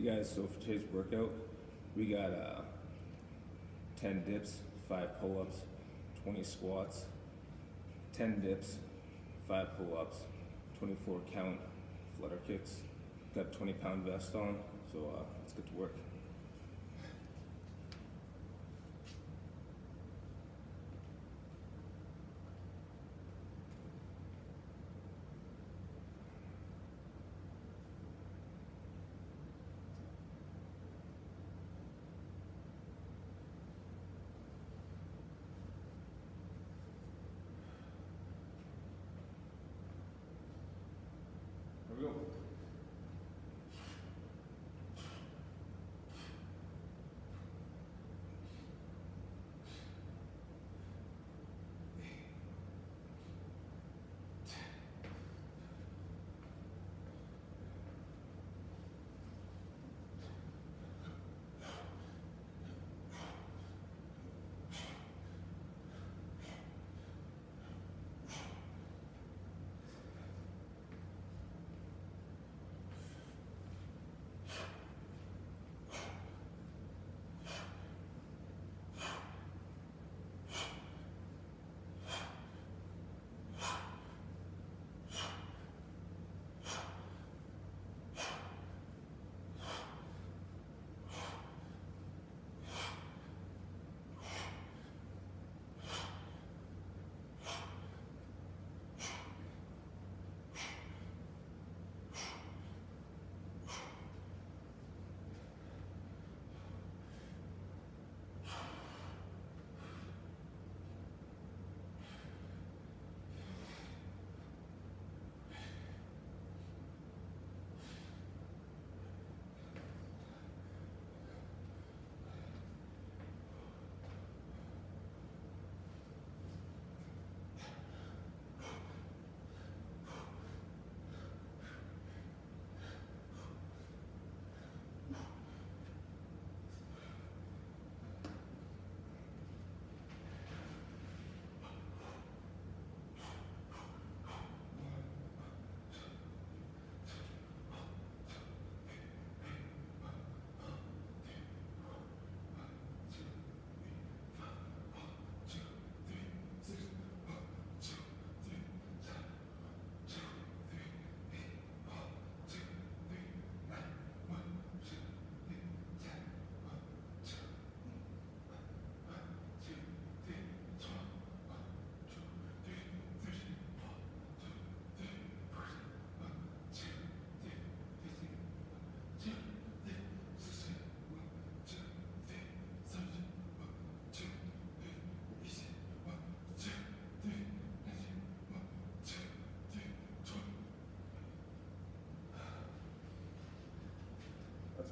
Hey guys, so for today's workout, we got uh, 10 dips, 5 pull ups, 20 squats, 10 dips, 5 pull ups, 24 count flutter kicks. Got 20 pound vest on, so uh, let's get to work.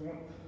That's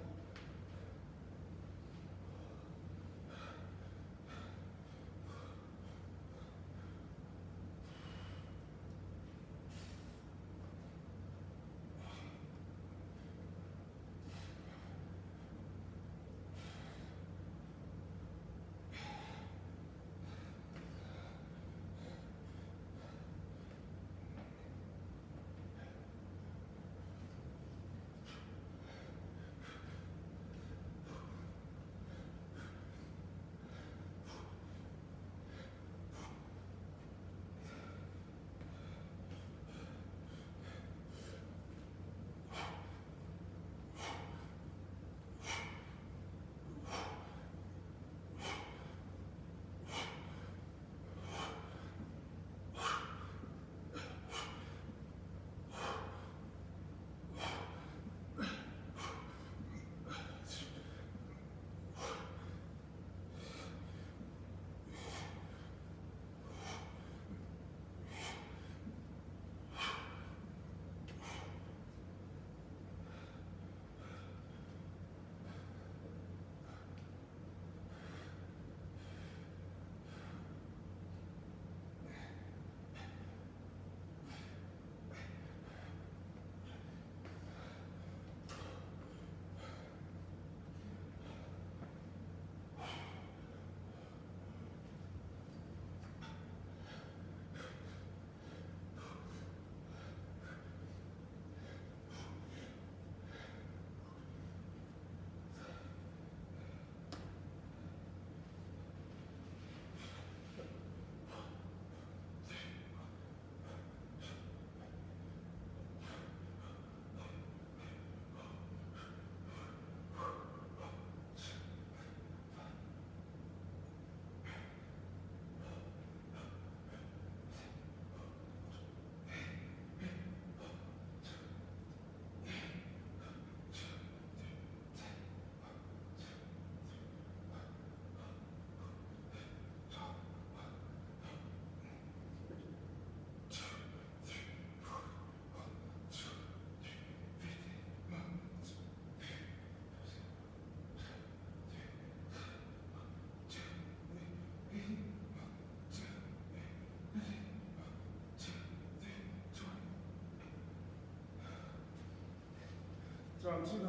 这样记得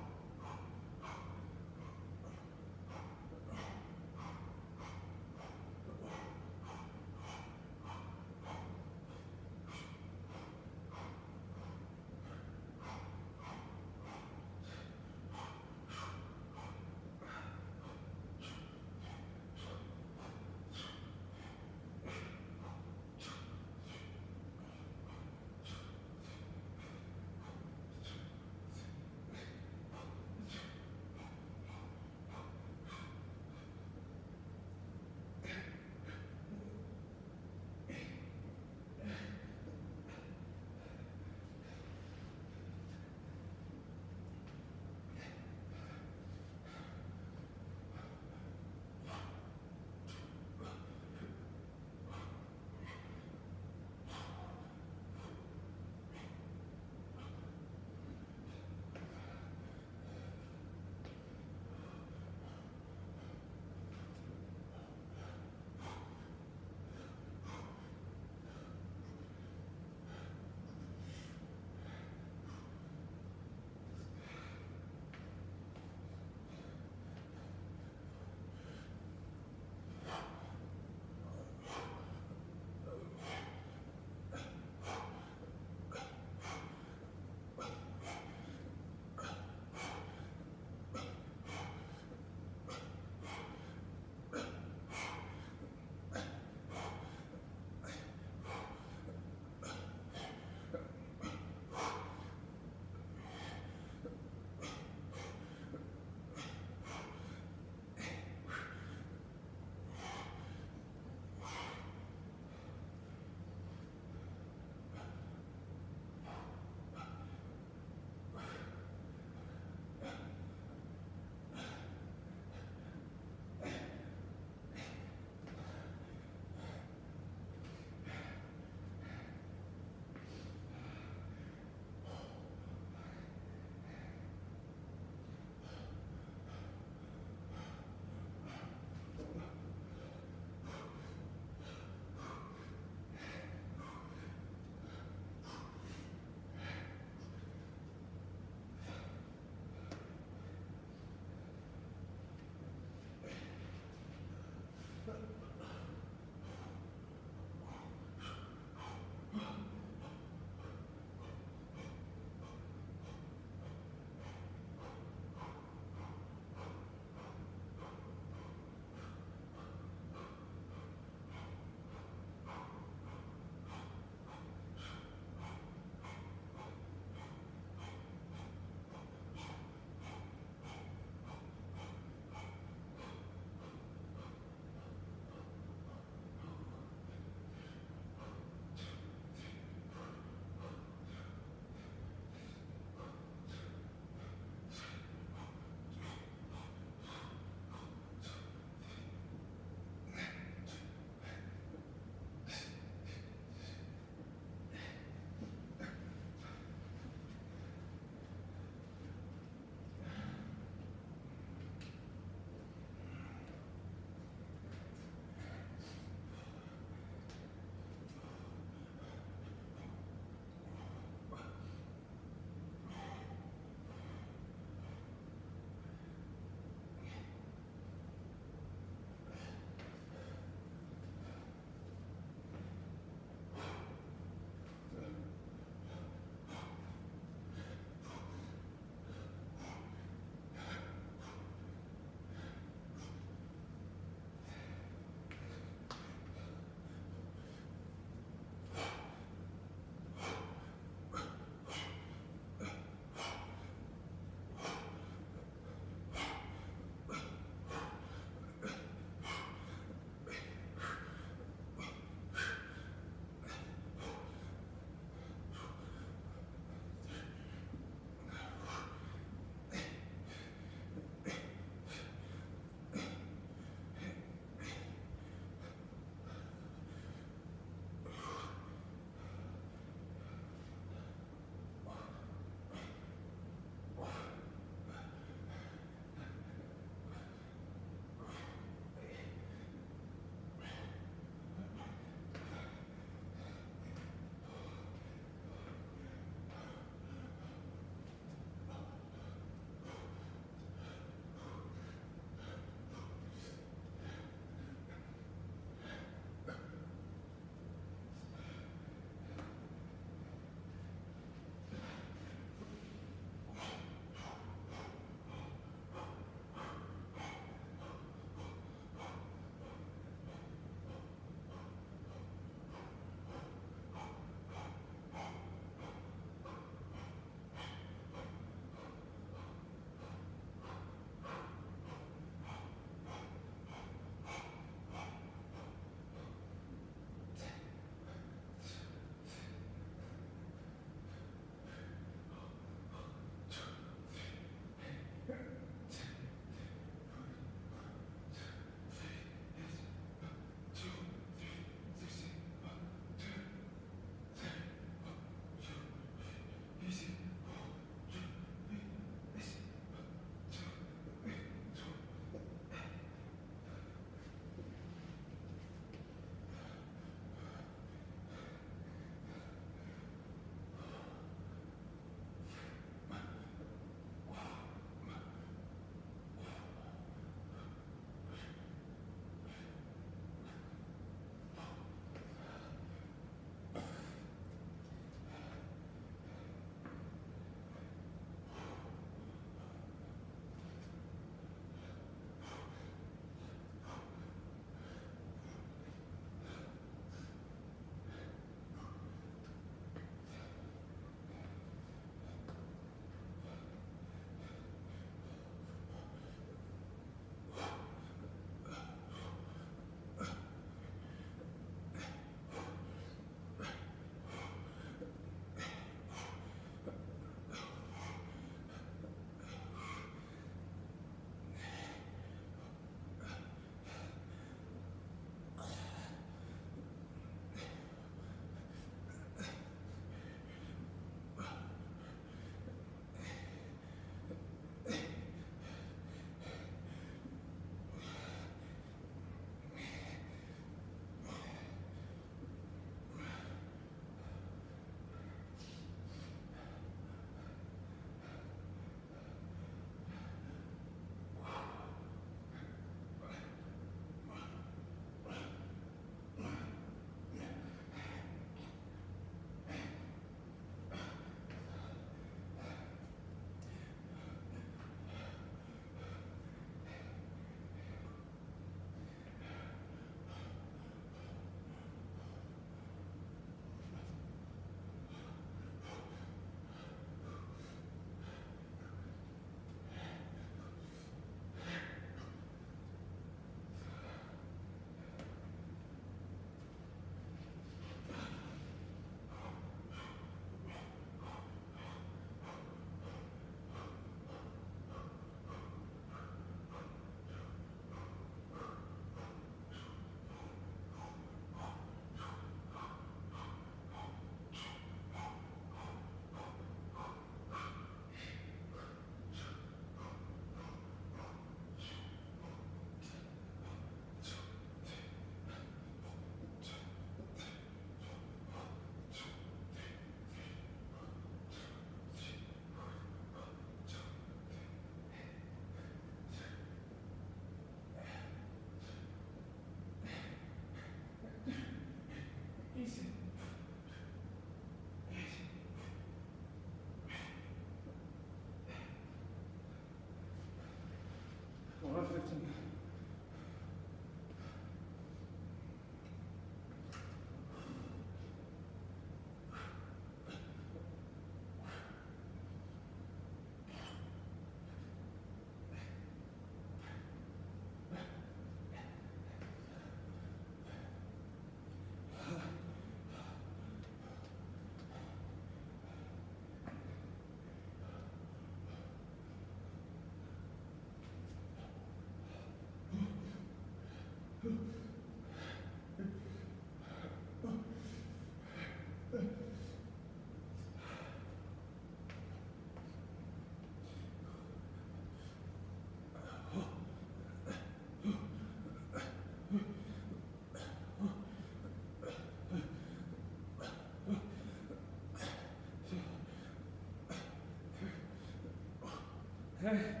Huh?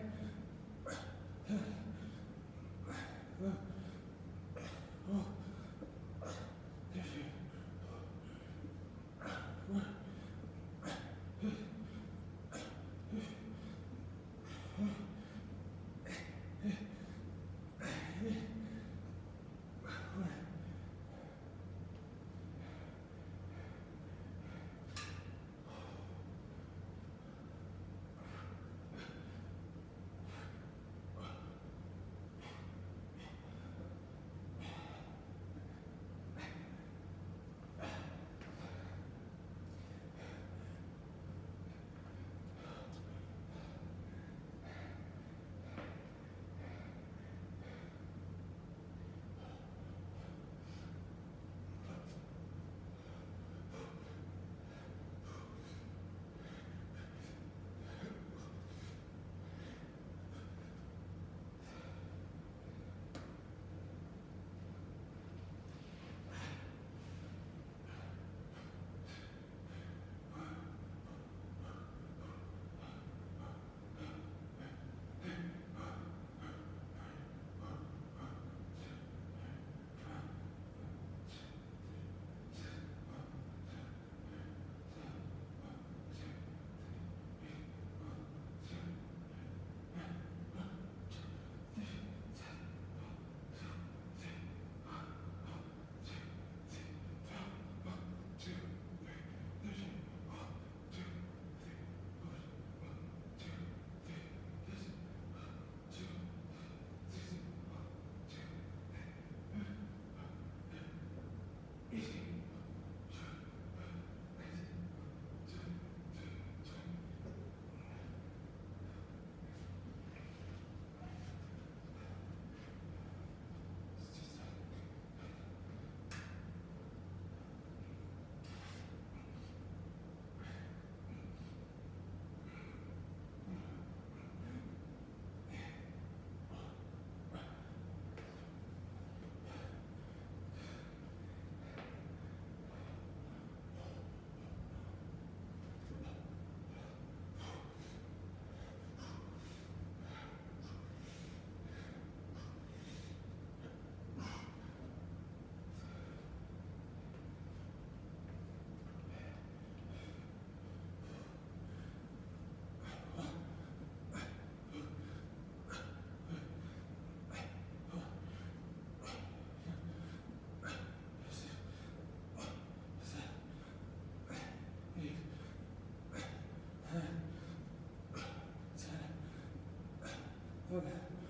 Okay.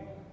Amen.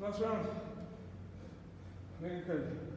Last round. I think you're good.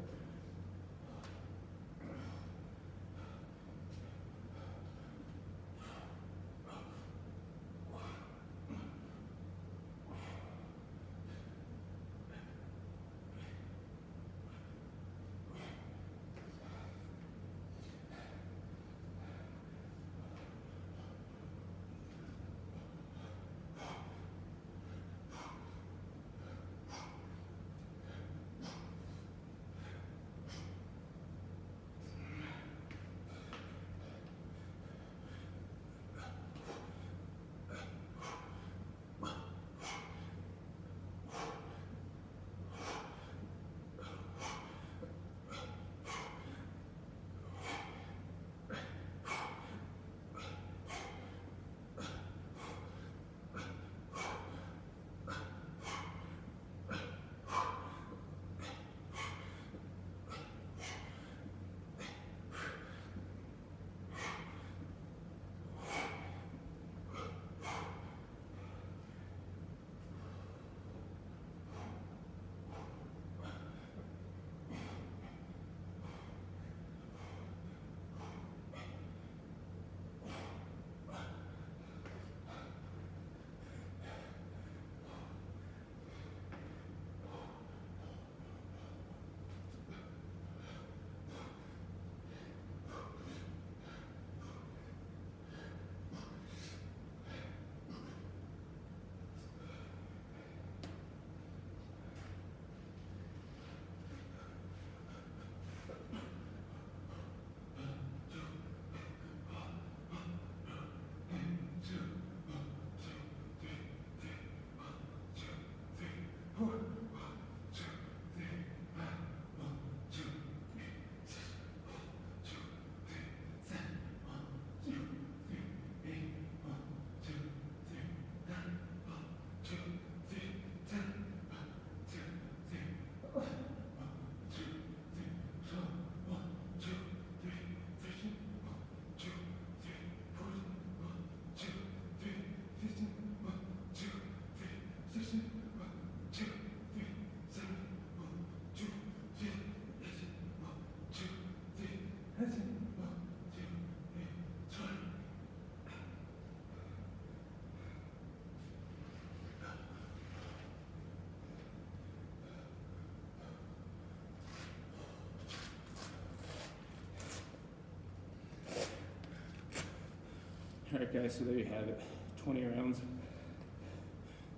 Alright guys, so there you have it. 20 rounds.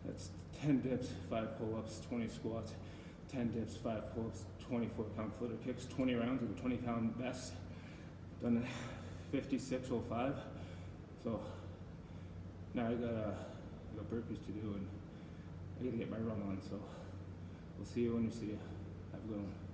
That's 10 dips, 5 pull-ups, 20 squats, 10 dips, 5 pull-ups, 24 pound flutter kicks, 20 rounds with a 20 pound vest. Done 56.05. So now I got, uh, I got burpees to do and I gotta get my run on. So we'll see you when you see you. Have a good one.